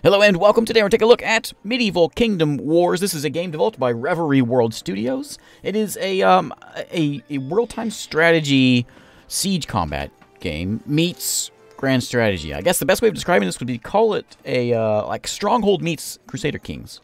Hello and welcome. Today we're taking a look at Medieval Kingdom Wars. This is a game developed by Reverie World Studios. It is a um, a, a real-time strategy siege combat game meets grand strategy. I guess the best way of describing this would be to call it a uh, like Stronghold meets Crusader Kings,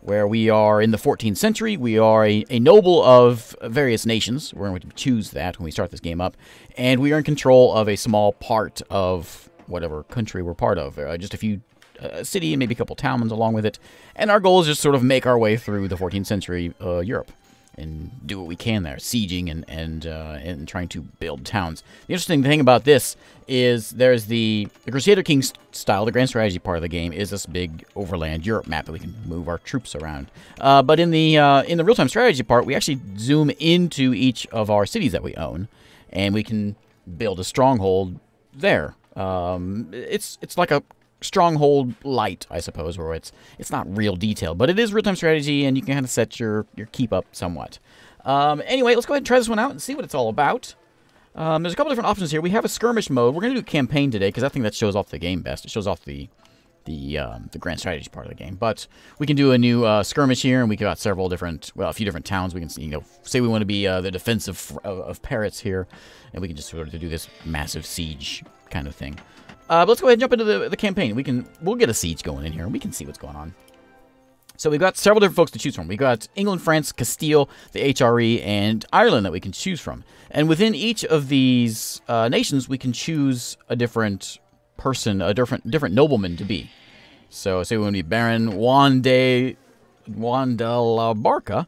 where we are in the 14th century. We are a, a noble of various nations. We're going to choose that when we start this game up, and we are in control of a small part of whatever country we're part of. Uh, just a few a city and maybe a couple towns along with it. And our goal is just sort of make our way through the 14th century uh, Europe and do what we can there, sieging and and uh, and trying to build towns. The interesting thing about this is there's the the Crusader Kings style, the grand strategy part of the game is this big overland Europe map that we can move our troops around. Uh, but in the uh, in the real time strategy part, we actually zoom into each of our cities that we own, and we can build a stronghold there. Um, it's it's like a Stronghold Light, I suppose, where it's it's not real detail, but it is real-time strategy, and you can kind of set your your keep up somewhat. Um, anyway, let's go ahead and try this one out and see what it's all about. Um, there's a couple different options here. We have a skirmish mode. We're going to do campaign today because I think that shows off the game best. It shows off the the um, the grand strategy part of the game. But we can do a new uh, skirmish here, and we got several different, well, a few different towns. We can see, you know, say we want to be uh, the defensive of, of Paris here, and we can just sort of do this massive siege kind of thing. Uh, but let's go ahead and jump into the, the campaign. We can we'll get a siege going in here, and we can see what's going on. So we've got several different folks to choose from. We've got England, France, Castile, the HRE, and Ireland that we can choose from. And within each of these uh, nations, we can choose a different person, a different different nobleman to be. So say we want to be Baron Juan de Juan de la Barca.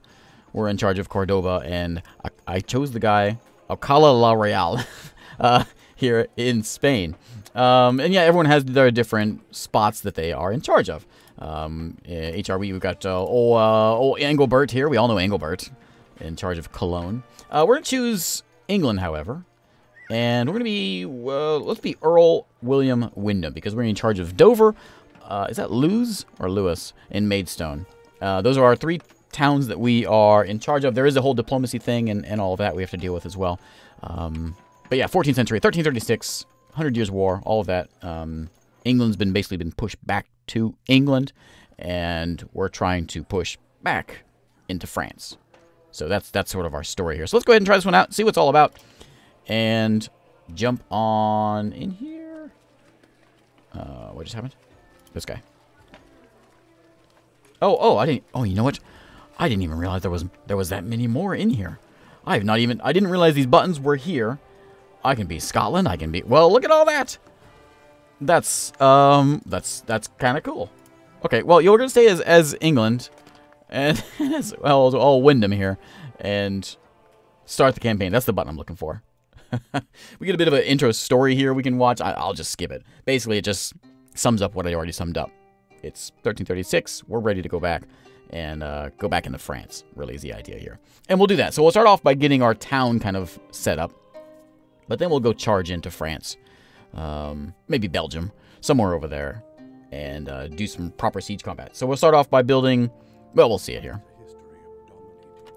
We're in charge of Cordoba, and I, I chose the guy Alcala la Real uh, here in Spain. Um, and yeah, everyone has their different spots that they are in charge of. Um, HRE, we've got uh, old, uh, old Engelbert here. We all know Engelbert in charge of Cologne. Uh, we're going to choose England, however. And we're going to be, uh, let's be Earl William Wyndham because we're in charge of Dover. Uh, is that Lewes or Lewis in Maidstone? Uh, those are our three towns that we are in charge of. There is a whole diplomacy thing and, and all of that we have to deal with as well. Um, but yeah, 14th century, 1336, Hundred Years' War, all of that. Um, England's been basically been pushed back to England, and we're trying to push back into France. So that's that's sort of our story here. So let's go ahead and try this one out, see what's all about, and jump on in here. Uh, what just happened? This guy. Oh, oh, I didn't. Oh, you know what? I didn't even realize there was there was that many more in here. I have not even. I didn't realize these buttons were here. I can be Scotland. I can be... Well, look at all that. That's, um, that's, that's kind of cool. Okay, well, you're going to stay as, as England. And as well, all Wyndham here. And start the campaign. That's the button I'm looking for. we get a bit of an intro story here we can watch. I, will just skip it. Basically, it just sums up what I already summed up. It's 1336. We're ready to go back and uh, go back into France, really is the idea here. And we'll do that. So we'll start off by getting our town kind of set up. But then we'll go charge into France, um, maybe Belgium, somewhere over there, and uh, do some proper siege combat. So we'll start off by building. Well, we'll see it here.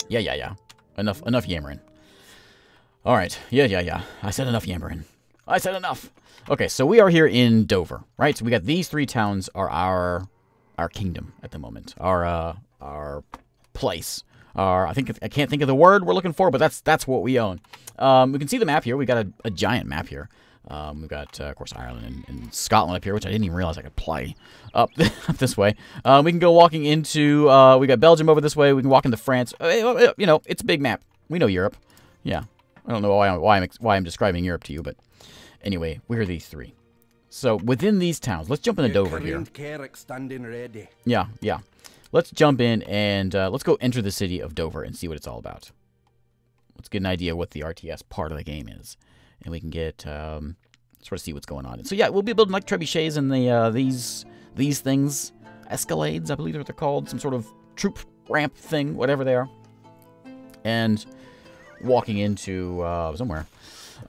Yeah, yeah, yeah. Enough, enough yammering. All right. Yeah, yeah, yeah. I said enough yammering. I said enough. Okay, so we are here in Dover, right? So we got these three towns are our our kingdom at the moment. Our uh, our place. Our I think I can't think of the word we're looking for, but that's that's what we own. Um, we can see the map here. We got a, a giant map here. Um, we've got, uh, of course, Ireland and, and, Scotland up here, which I didn't even realize I could play up, up this way. Uh, we can go walking into, uh, we got Belgium over this way. We can walk into France. Uh, you know, it's a big map. We know Europe. Yeah. I don't know why, why, I'm, why I'm describing Europe to you, but anyway, we're these three. So within these towns, let's jump into Dover here. Yeah, yeah. Let's jump in and uh, let's go enter the city of Dover and see what it's all about let's get an idea what the RTS part of the game is, and we can get um, sort of see what's going on. so yeah, we'll be building like trebuchets and the uh, these these things, escalades, I believe what they're called, some sort of troop ramp thing, whatever they are, and walking into uh, somewhere.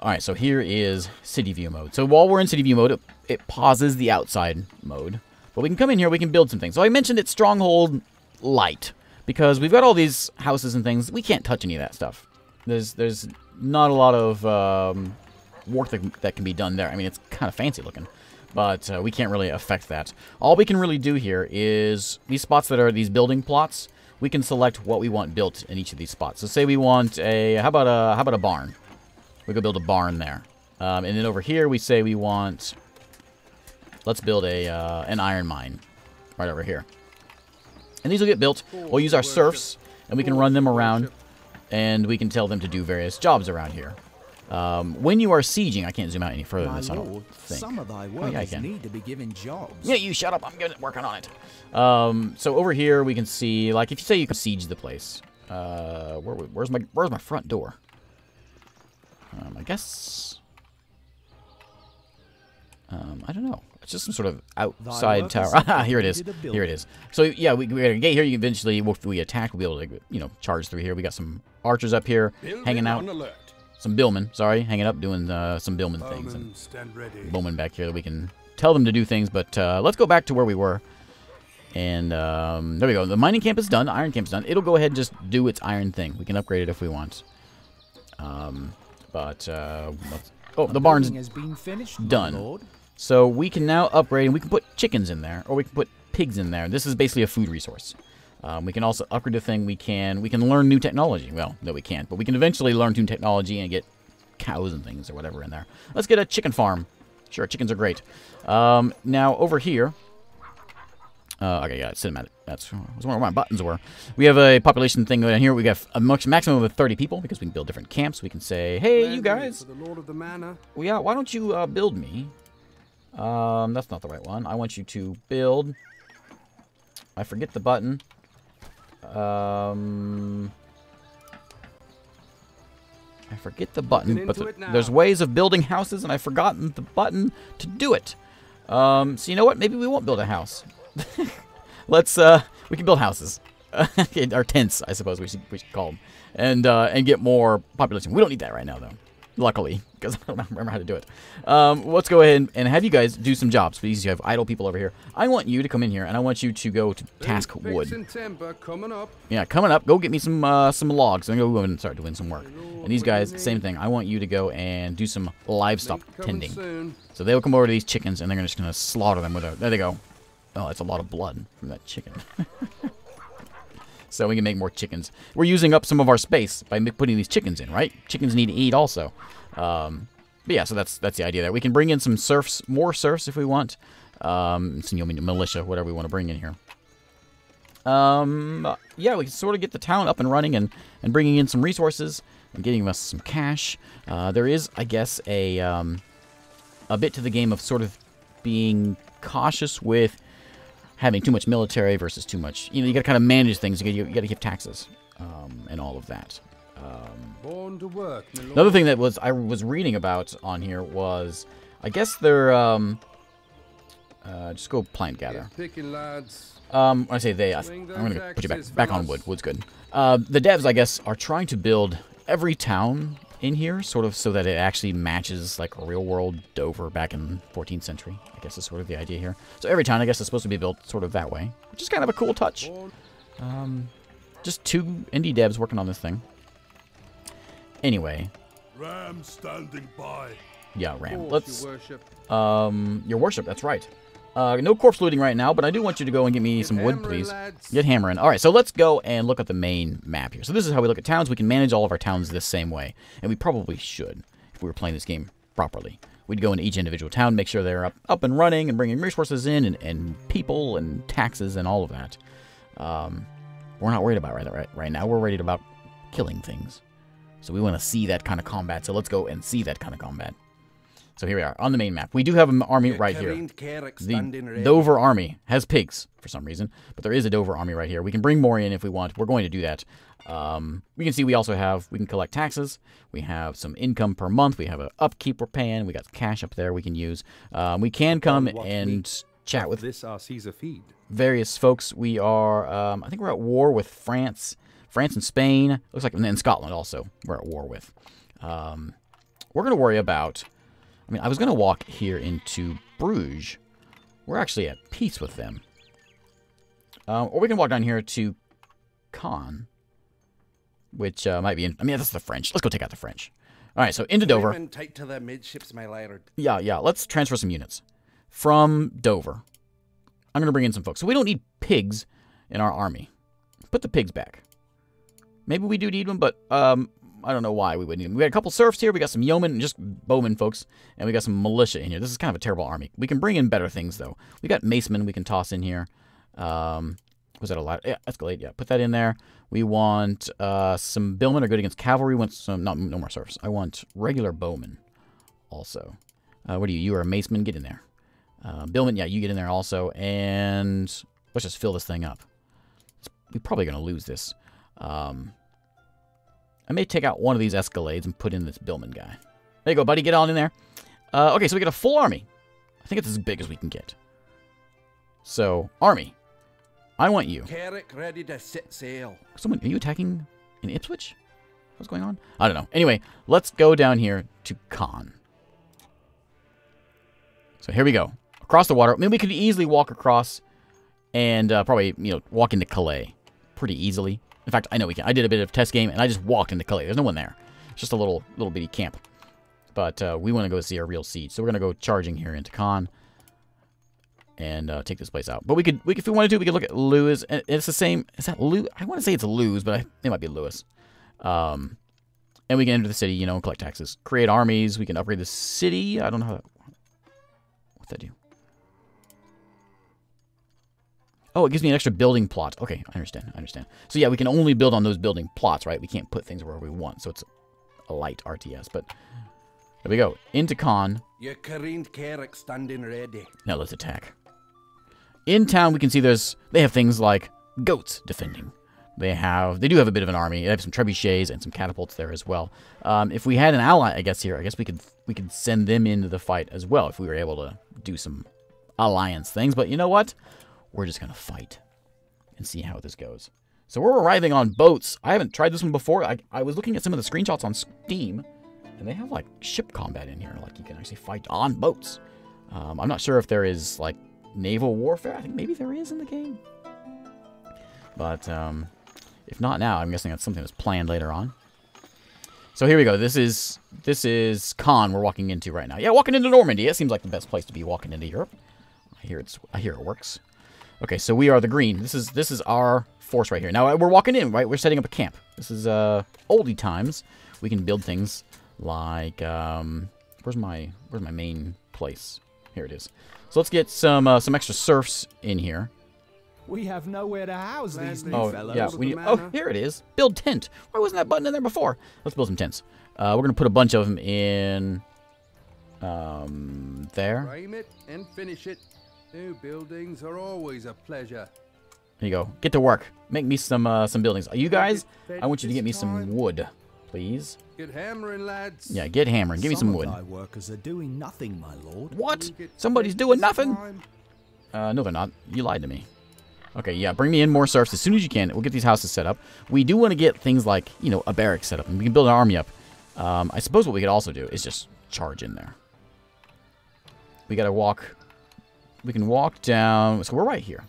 All right, so here is city view mode. So while we're in city view mode, it, it pauses the outside mode. But we can come in here, we can build some things. So I mentioned it's Stronghold Light, because we've got all these houses and things. We can't touch any of that stuff. There's there's not a lot of um, work that, that can be done there. I mean, it's kind of fancy looking, but uh, we can't really affect that. All we can really do here is these spots that are these building plots. We can select what we want built in each of these spots. So say we want a how about a how about a barn? We could build a barn there, um, and then over here we say we want. Let's build a uh, an iron mine right over here. And these will get built. We'll use our serfs, and we can run them around, and we can tell them to do various jobs around here. Um, when you are sieging, I can't zoom out any further than this. I don't think. Some of thy Oh, yeah, I can. need to be given jobs. Yeah, you shut up. I'm working on it. Um, so over here we can see, like, if you say you can siege the place, uh, where, where's my where's my front door? Um, I guess. Um, I don't know. It's just some sort of outside tower. Ah, here it is. Here it is. So yeah, we, we got a gate here. You eventually, if we attack, we'll be able to, you know, charge through here. We got some archers up here, hanging out. Alert. Some billmen, sorry, hanging up, doing uh, some billman things. And Bowman, stand ready. bowman back here that we can tell them to do things. But uh, let's go back to where we were. And um, there we go. The mining camp is done. The iron camp is done. It'll go ahead and just do its iron thing. We can upgrade it if we want. Um, but uh, let's, oh, the barn's has been finished, my done. So we can now upgrade, and we can put chickens in there, or we can put pigs in there. This is basically a food resource. Um, we can also upgrade the thing. We can we can learn new technology. Well, no, we can't, but we can eventually learn new technology and get cows and things or whatever in there. Let's get a chicken farm. Sure, chickens are great. Um, now over here. Uh, okay, yeah, cinematic. That's that's where my buttons were. We have a population thing down here. We got a max- maximum of 30 people because we can build different camps. We can say, hey, you guys, For the Lord of the Manor. well, yeah, why don't you uh, build me? Um, that's not the right one. I want you to build. I forget the button. Um, I forget the button, but the- there's ways of building houses, and I've forgotten the button to do it. Um, so you know what? Maybe we won't build a house. Let's uh, we can build houses, or tents, I suppose we should we should call them, and uh, and get more population. We don't need that right now, though. Luckily, because I don't remember how to do it. Um, let's go ahead and, have you guys do some jobs. Please, you have idle people over here. I want you to come in here, and I want you to go to task wood. coming up. Yeah, coming up. Go get me some uh, some logs. I'm gonna go and start doing some work. And these guys, same thing. I want you to go and do some livestock tending. soon. So they'll come over to these chickens, and they're just gonna slaughter them with a. There they go. Oh, that's a lot of blood from that chicken. so we can make more chickens. We're using up some of our space by putting these chickens in, right? Chickens need to eat also. Um, but yeah, so that's that's the idea there. We can bring in some serfs, more serfs if we want. Um, some militia, whatever we want to bring in here. Um, yeah, we can sort of get the town up and running and, and bringing in some resources and getting us some cash. Uh, there is, I guess, a um, a bit to the game of sort of being cautious with having too much military versus too much. You know, you got to kind of manage things. You got to give taxes um, and all of that. Um, Born to work. Another thing that was I was reading about on here was, I guess they're um, uh, just go plant gather. Picking. Um, when I say they, I, I'm gonna put you back back on wood. Wood's good. Uh, the devs, I guess, are trying to build every town in here, sort of, so that it actually matches like a real world Dover back in 14th century. I guess is sort of the idea here. So every town, I guess, is supposed to be built sort of that way, which is kind of a cool touch. Um, just two indie devs working on this thing. Anyway, Ram standing by. yeah, Ram. Let's your worship. Um, your worship, that's right. Uh, no corpse looting right now, but I do want you to go and get me Get some wood, please. lads. Get hammering. All right, so let's go and look at the main map here. So this is how we look at towns. We can manage all of our towns this same way, and we probably should if we were playing this game properly. We'd go into each individual town, make sure they're up, up and running, and bringing resources in, and, and people, and taxes, and all of that. Um, we're not worried about right, right right now. We're worried about killing things. So we want to see that kind of combat. So let's go and see that kind of combat. So here we are on the main map. We do have an army right here. The. Dover army has pigs for some reason, but there is a Dover army right here. We can bring more in if we want. We're going to do that. Um, we can see we also have we can collect taxes. We have some income per month. We have an upkeep we're paying. We got cash up there we can use. Um, we can come and chat with this our Caesar feed. various folks. We are, um, I think we're at war with France, France and Spain. Looks like, and then Scotland also. We're at war with. Um, we're going to worry about. I mean, I was going to walk here into Bruges. We're actually at peace with them. Um, or we can walk down here to Caen, which uh, might be. In, I mean, that's the French. Let's go take out the French. All right, so into Dover. Tight to their midships, my. Yeah, yeah. Let's transfer some units. from Dover. I'm going to bring in some folks. So we don't need pigs in our army. Put the pigs back. Maybe we do need them, but um, I don't know why we would need them. We got a couple serfs here. We got some yeomen, and just bowmen folks, and we got some militia in here. This is kind of a terrible army. We can bring in better things, though. We got macemen we can toss in here. Um, was that a lot? Yeah, escalate. Yeah, put that in there. We want uh, some billmen are good against cavalry. We want some, not no more serfs. I want regular bowmen also. Uh, what are you? You are a maceman. Get in there. Uh, yeah, you get in there also. And let's just fill this thing up. We're probably going to lose this. Um, I may take out one of these escalades and put in this billman guy. There you go, buddy. Get on in there. Uh, okay, so we got a full army. I think it's as big as we can get. So, army. I want you. Carrack ready to set sail. Someone, are you attacking in Ipswich? What's going on? I don't know. Anyway, let's go down here to Caen. So here we go. Across the water. I mean, we could easily walk across and uh, probably, you know, walk into Calais pretty easily. In fact, I know we can. I did a bit of test game, and I just walked into Calais. There's no one there. It's just a little little bitty camp. But uh, we want to go see our real siege, so we're gonna go charging here into Caen and uh, take this place out. But we could, we, if we wanted to, we could look at Lewis. It's the same. Is that Lewis? I want to say it's Lewis, but I, it might be Lewis. Um, and we can enter the city, you know, collect taxes, create armies. We can upgrade the city. I don't know how that. What's that do? Oh, it gives me an extra building plot. Okay, I understand. I understand. So yeah, we can only build on those building plots, right? We can't put things where we want. So it's a light RTS. But there we go. Into Caen. Your careened Carrack standing ready. Now let's attack. In town, we can see there's they have things like goats defending. They have they do have a bit of an army. They have some trebuchets and some catapults there as well. Um, if we had an ally, I guess here, I guess we could we could send them into the fight as well if we were able to do some alliance things. But you know what? We're just gonna fight and see how this goes. So we're arriving on boats. I haven't tried this one before. I, I was looking at some of the screenshots on Steam, and they have like ship combat in here. Like you can actually fight on boats. Um, I'm not sure if there is like naval warfare. I think maybe there is in the game. But um, if not now, I'm guessing that's something that's planned later on. So here we go. This is this is Caen we're walking into right now. Yeah, walking into Normandy. It seems like the best place to be walking into Europe. I hear it's I hear it works. Okay, so we are the green. This is this is our force right here. Now we're walking in, right? We're setting up a camp. This is uh oldie times. We can build things like um where's my where's my main place? Here it is. So let's get some uh, some extra serfs in here. We have nowhere to house these new Oh fellows. yeah, we need, the oh here it is. Build tent. Why wasn't that button in there before? Let's build some tents. Uh, we're gonna put a bunch of them in um there. Frame it and finish it. New buildings are always a pleasure. There you go. Get to work. Make me some uh, some buildings. You guys, I want you to get me some wood, please. Get hammering, lads. Yeah, get hammering. Give me some wood. thy workers are doing nothing, my lord. What? Somebody's doing nothing? Uh, no, they're not. You lied to me. Okay, yeah, bring me in more serfs as soon as you can. We'll get these houses set up. We do want to get things like, you know, a barrack set up, and we can build an army up. Um, I suppose what we could also do is just charge in there. We gotta walk. We can walk down. So we're right here.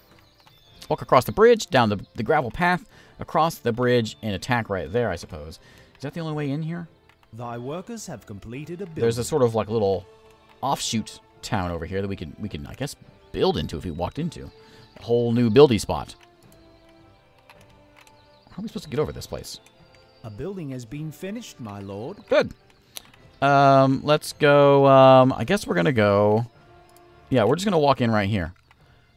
Walk across the bridge, down the, the gravel path, across the bridge, and attack right there, I suppose. Is that the only way in here? Thy workers have completed a building. There's a sort of like little offshoot town over here that we can we can I guess build into if we walked into. A whole new buildy spot. How are we supposed to get over this place? A building has been finished, my lord. Good. Um, let's go. Um, I guess we're gonna go. Yeah, we're just gonna walk in right here.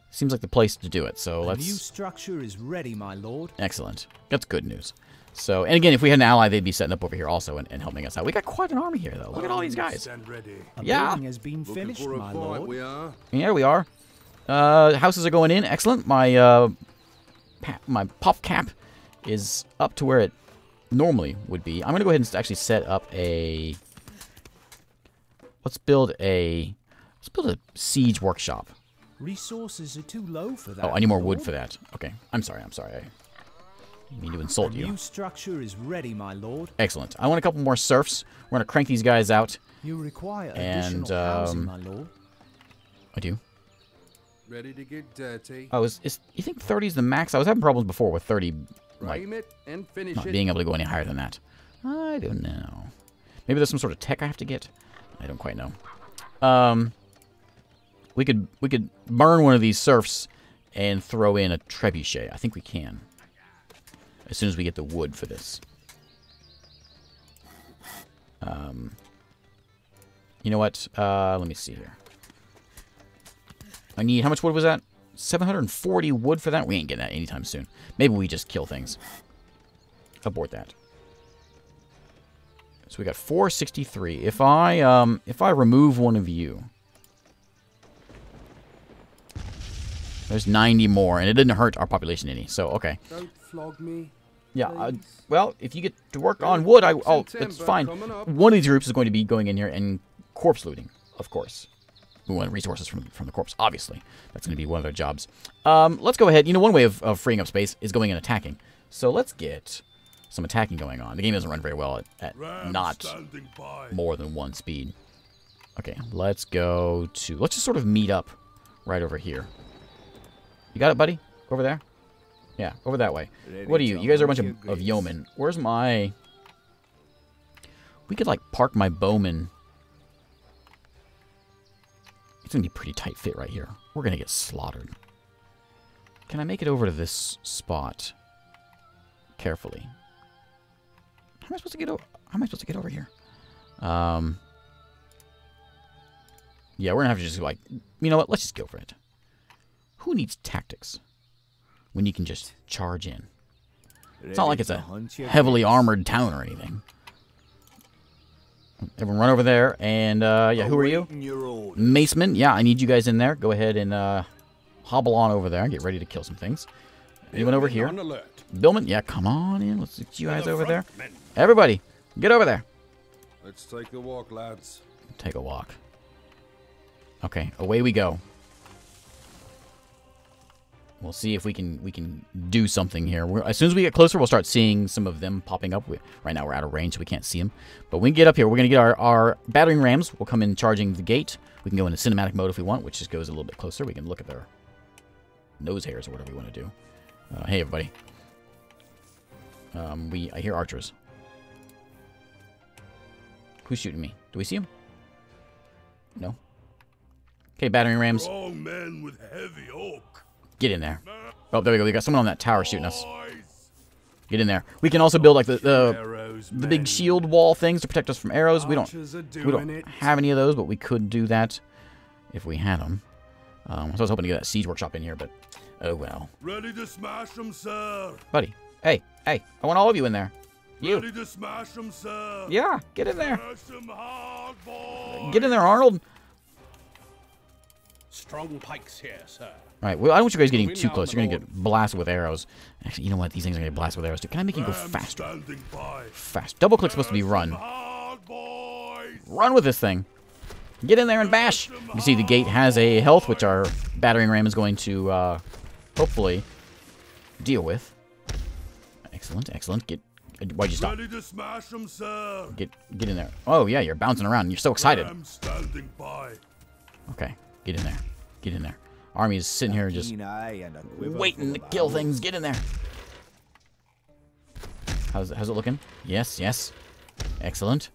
Seems like the place to do it. So A new let's. structure is ready, my lord. Excellent. That's good news. So, and again, if we had an ally, they'd be setting up over here also and, and helping us out. We got quite an army here, though. Look at all these guys. Ready. Yeah. building has been finished, my fight, lord. we are. Here we are. Uh, houses are going in. Excellent. My uh, pa- my puff cap is up to where it normally would be. I'm gonna go ahead and actually set up a. Let's build a. Let's build a siege workshop. Resources are too low for that. Oh, I need more wood for that. Okay, I'm sorry. I'm sorry. I mean to insult you. new structure is ready, my lord. Excellent. I want a couple more serfs. We're gonna crank these guys out. You require And, additional housing, um, my lord. I do. Ready to get dirty. Oh, is, is you think 30 is the max? I was having problems before with 30, like it and finish not it. being able to go any higher than that. I don't know. Maybe there's some sort of tech I have to get. I don't quite know. Um, we could we could burn one of these serfs and throw in a trebuchet. I think we can. As soon as we get the wood for this. Um, you know what? Uh, let me see here. I need, how much wood was that? 740 wood for that? We ain't getting that anytime soon. Maybe we just kill things. Abort that. So we got 463. If I, um, if I remove one of you, there's 90 more, and it didn't hurt our population any. So, okay. Don't flog me. Yeah, uh, well, if you get to work on wood, I, oh, it's fine. One of these groups is going to be going in here and corpse looting, of course. We want resources from from the corpse, obviously. That's going to be one of their jobs. Um, let's go ahead. You know, one way of, of freeing up space is going and attacking. So let's get some attacking going on. The game doesn't run very well at, at not more than one speed. Okay, let's go to... Let's just sort of meet up right over here. You got it, buddy? Over there? Yeah, over that way. What are you? You guys are a bunch of, of yeomen. Where's my... We could, like, park my bowman. It's going to be pretty tight fit right here. We're going to get slaughtered. Can I make it over to this spot? Carefully. How am I supposed to get over? How am I supposed to get over here? Um... Yeah, we're going to have to just, like... You know what? Let's just go for it. Who needs tactics? When you can just charge in. It's not like it's a heavily armored town or anything. Everyone run over there, and, uh, yeah, who are you? Maceman, yeah, I need you guys in there. Go ahead and, uh, hobble on over there and get ready to kill some things. Anyone over here? Billman, yeah, come on in. Let's get you guys over there. Everybody, get over there. Let's take a walk, lads. Take a walk. Okay, away we go. We'll see if we can we can do something here. We're, as soon as we get closer, we'll start seeing some of them popping up. We, right now, we're out of range, so we can't see them. But when we get up here, we're going to get our, our battering rams. We'll come in charging the gate. We can go into cinematic mode if we want, which just goes a little bit closer. We can look at their nose hairs or whatever we want to do. Uh, hey, everybody. Um, we I hear archers. Who's shooting me? Do we see him? No. Okay, battering rams. Strong with heavy oak. Get in there. Oh, there we go. We got someone on that tower shooting us. Get in there. We can also build like the the, the big shield wall things to protect us from arrows. We don't we don't have any of those, but we could do that if we had them. Um, so I was hoping to get that siege workshop in here, but oh well. Ready to smash them, sir. Buddy, hey, hey, I want all of you in there. You, Ready to smash them, sir. yeah, get in there. Hard. Get in there, Arnold. Strong pikes here, sir. All right, well, I don't want you guys getting too close. You're gonna get blasted with arrows. Actually, you know what? These things are gonna get blasted with arrows too. Can I make you go faster? Fast. Double click's supposed to be run. Run with this thing. Get in there and bash. You can see the gate has a health, which our battering ram is going to uh, hopefully deal with. Excellent, excellent. Get. Why'd you stop? Ready to smash them. Get get in there. Oh yeah, you're bouncing around. You're so excited. Ram standing by. Okay, get in there. Get in there. Army is sitting here just Keen eye and a quiver waiting to kill things. Get in there. How's it, how's it looking? Yes, yes. Excellent.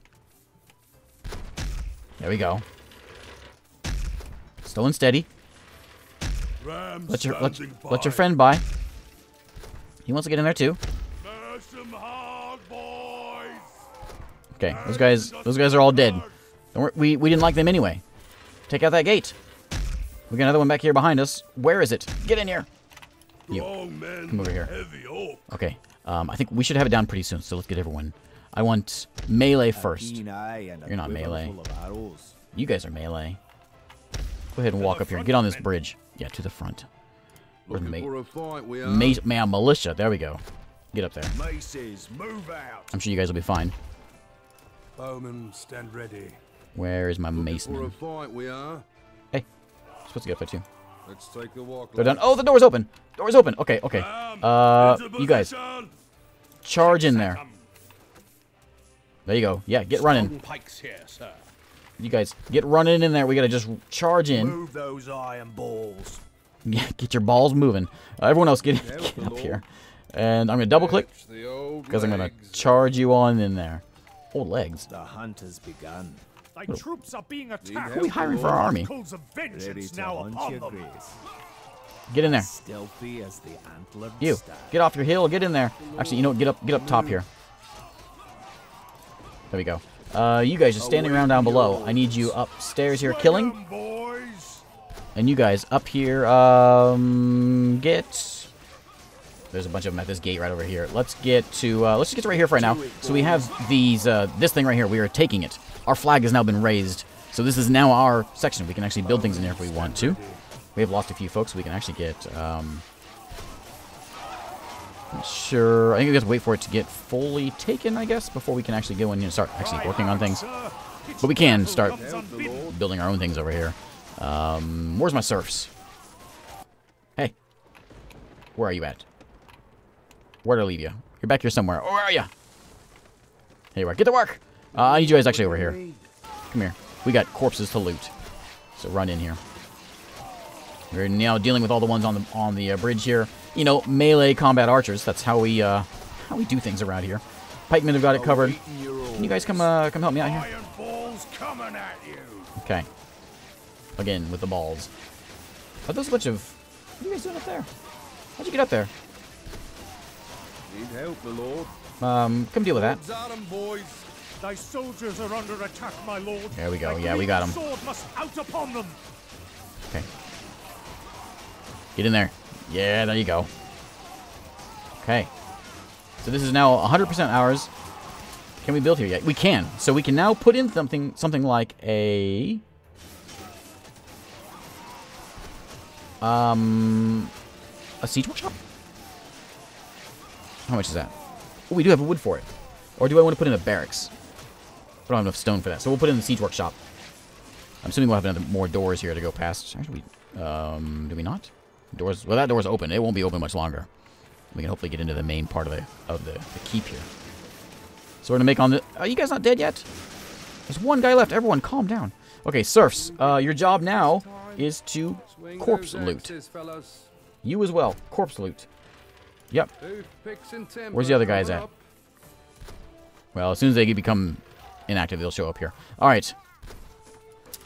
There we go. Slow and steady. Ram Let your let, let your friend by. He wants to get in there too. Smash them hard, boys. Okay, those guys those guys are all dead. We we didn't like them anyway. Take out that gate. We got another one back here behind us. Where is it? Get in here. You. Men Come over here. heavy oak. Okay. Um, I think we should have it down pretty soon. So let's get everyone. I want melee first. keen eye and a You're not melee. full of arrows. You guys are melee. Go ahead and walk up here. Get on this bridge. Yeah, to the front. Where's Looking ma- for a fight, we are. ma- ma- militia? There we go. Get up there. Maces, move out. I'm sure you guys will be fine. Bowmen, stand ready. Where is my For a supposed to get up there too. Let's take a walk. They're done. Oh, the door's open. Door's open. Okay, okay. Uh, you guys, charge in there. There you go. Yeah, get running. Pikes here, sir. You guys, get running in there. We gotta just charge in. Move those iron balls. Yeah, get your balls moving. Uh, everyone else, get, get up here. And I'm gonna double click Fetch the old because I'm gonna charge you on in there. Old legs. The hunt has begun. My troops are being attacked. Who are we hiring for our army? Coals of vengeance now upon them. Get in there. Stealthy as the antlered You. Get off your hill. Get in there. Actually, you know what? Get up. Get up top here. There we go. Uh, you guys just standing around down below. I need you upstairs here killing. And you guys up here, um, get... There's a bunch of them at this gate right over here. Let's get to, uh, let's just get to right here for right now. So we have these, uh, this thing right here. We are taking it. Our flag has now been raised. So this is now our section. We can actually build things in here if we want to. We have lost a few folks. So we can actually get, um... not Sure, I think we have to wait for it to get fully taken, I guess, before we can actually go in and start actually working on things. But we can start building our own things over here. Um, where's my serfs? Hey. Where are you at? Where'd I leave you? You're back here somewhere. Where are you? Here you are. Get to work! Uh, I need you guys actually over here. Come here. We got corpses to loot. So run in here. We're now dealing with all the ones on the on the uh, bridge here. You know, melee combat archers. That's how we uh, how we do things around here. Pikemen have got it covered. Can you guys come uh, come help me out here? Iron balls coming at you. Okay. Again, with the balls. Are those a bunch of... What are you guys doing up there? How'd you get up there? Need help, my lord. Um, come deal with that. Odds are 'em, boys. Thy soldiers are under attack, my lord. There we go. Thy Yeah, we got 'em. sword must out upon them. Okay. Get in there. Yeah, there you go. Okay. So this is now 100% ours. Can we build here yet? We can. So we can now put in something something like a... Um... A siege workshop? How much is that? Oh, we do have a wood for it. Or do I want to put in a barracks? I don't have enough stone for that. So we'll put in the siege workshop. I'm assuming we'll have another more doors here to go past. Actually, we, um, do we not? Doors. Well, that door's open. It won't be open much longer. We can hopefully get into the main part of the of the, the keep here. So we're gonna make on the. Are you guys not dead yet? There's one guy left. Everyone, calm down. Okay, serfs. Uh, your job now is to corpse loot. You as well. Corpse loot. Yep. Toothpicks and timber Where's the other guys at? Well, as soon as they become inactive, they'll show up here. All right.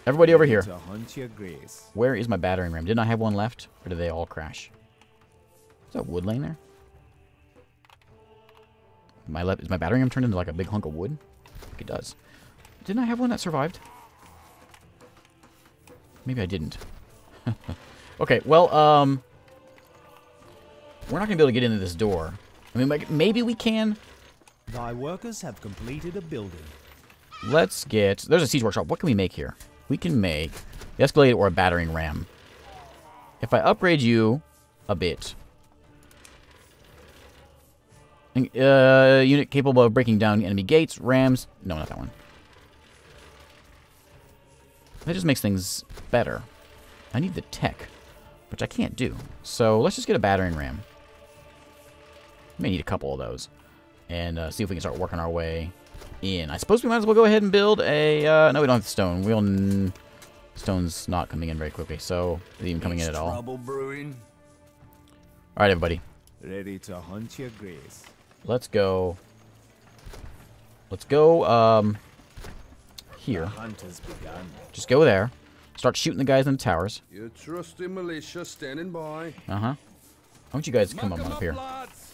Everybody over here. To hunt your grace. Where is my battering ram? Didn't I have one left? Or did they all crash? Is that wood laying there? My left is my battering ram turned into like a big hunk of wood? I think it does. Didn't I have one that survived? Maybe I didn't. okay, well, um... We're not going to be able to get into this door. I mean, like, maybe we can. Thy workers have completed a building. Let's get... There's a siege workshop. What can we make here? We can make the escalator or a battering ram. If I upgrade you a bit... Uh, unit capable of breaking down enemy gates, rams... No, not that one. That just makes things better. I need the tech, which I can't do. So let's just get a battering ram. May need a couple of those. And uh, see if we can start working our way in. I suppose we might as well go ahead and build a... Uh, no, we don't have the stone. We'll... Stone's not coming in very quickly, so... Is even coming in at all? Trouble brewing. Alright, everybody. Ready to hunt your grace. Let's go... Let's go, um... Here. Hunt has begun. Just go there. Start shooting the guys in the towers. Your trusty militia standing by. Uh-huh. Why don't you guys come Muck up, 'em up here? lads.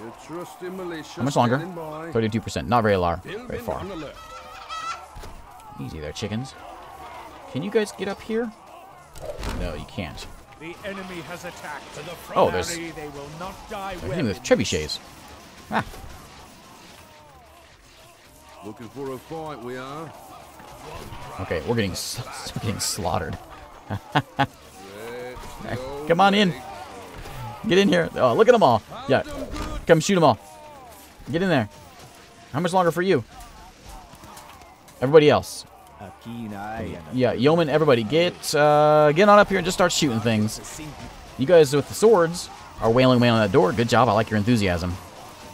Your trusty militia How much longer? 32%. Not very large. Very far. on the left. Easy there, chickens. Can you guys get up here? No, you can't. The enemy has attacked. To the front. Oh, there's- They will not die They're hitting with trebuchets. Ah, Looking for a fight, we are. okay. We're getting we're getting slaughtered. Let's Come on in. Get in here. Oh, look at them all. Yeah, come shoot them all. Get in there. How much longer for you? Everybody else. A keen eye and a Yeah, yeoman, everybody, get uh, get on up here and just start shooting things. You guys with the swords are wailing away on that door. Good job. I like your enthusiasm.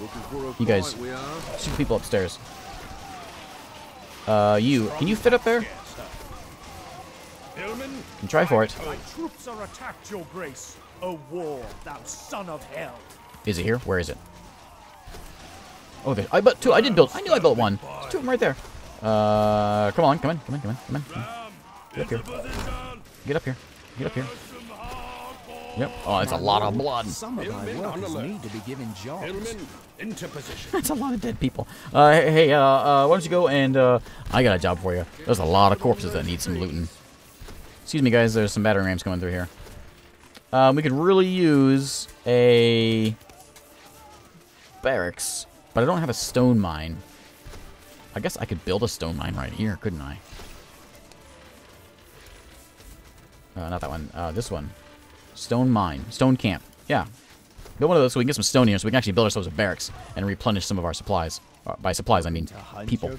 Looking for a You guys- fight. Shoot people upstairs. Uh, you. Can you fit up there? Hillman, Can try for it. Thy troops are attacked, your grace. O war, thou son of hell. Is it here? Where is it? Oh, there. I built two. I did build. I knew I built one. There's two of them right there. Uh, come on, come on, come on, come on, come on. Get up here. Get up here. Get up here. Yep. Oh, it's a lot of blood. Some of my workers need to be given jobs. That's a lot of dead people. Uh, hey, hey, uh, uh, why don't you go and, uh, I got a job for you. There's a lot of corpses that need some looting. Excuse me, guys, there's some battering rams coming through here. Um, we could really use a barracks, but I don't have a stone mine. I guess I could build a stone mine right here, couldn't I? Uh, not that one. Uh, this one. Stone mine. Stone camp. Yeah. Build one of those so we can get some stone here so we can actually build ourselves a barracks and replenish some of our supplies. Uh, by supplies, I mean people.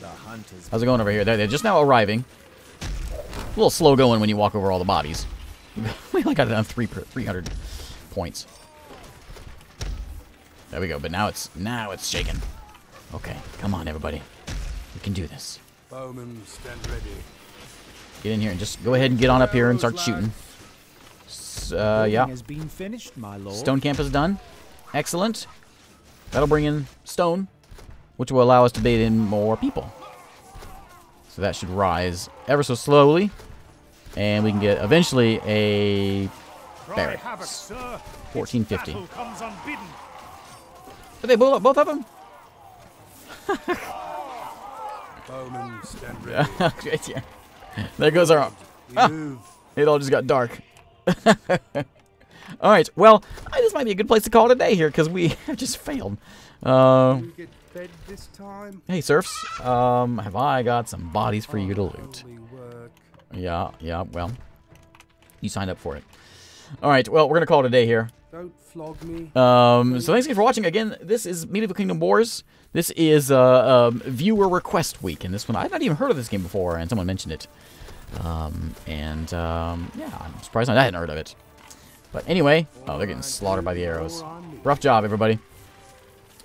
The hunt is How's it going over here? They're, they're just now arriving. A little slow going when you walk over all the bodies. we only got it on three per, 300 points. There we go. But now it's now it's shaking. Okay, come on, everybody. We can do this. Bowmen, stand ready. Get in here and just go ahead and get on up here and start shooting. Uh, yeah. has been finished, my lord. Stone camp is done. Excellent. That'll bring in stone, which will allow us to bait in more people. So that should rise ever so slowly. And we can get eventually a Cry Barracks. 1450. Battle comes unbidden. Did they blow up both of them? Bowmen, stand ready. yeah. There goes our. Move. It all just got dark. all right. Well, I- this might be a good place to call it a day here because we have just failed. Uh, You get fed this time? hey, serfs. Um, have I got some bodies for you to loot? Yeah, yeah, well, you signed up for it. All right, well, we're going to call it a day here. Don't flog me. Um, so thanks again for watching. Again, this is Medieval Kingdom Wars. This is uh, um, viewer request week, and this one, I've not even heard of this game before, and someone mentioned it. Um, and, um, yeah, I'm surprised I hadn't heard of it. But anyway, oh, they're getting slaughtered by the arrows. Rough job, everybody.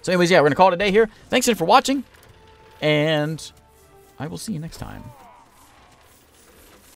So anyways, yeah, we're going to call it a day here. Thanks again for watching, and I will see you next time.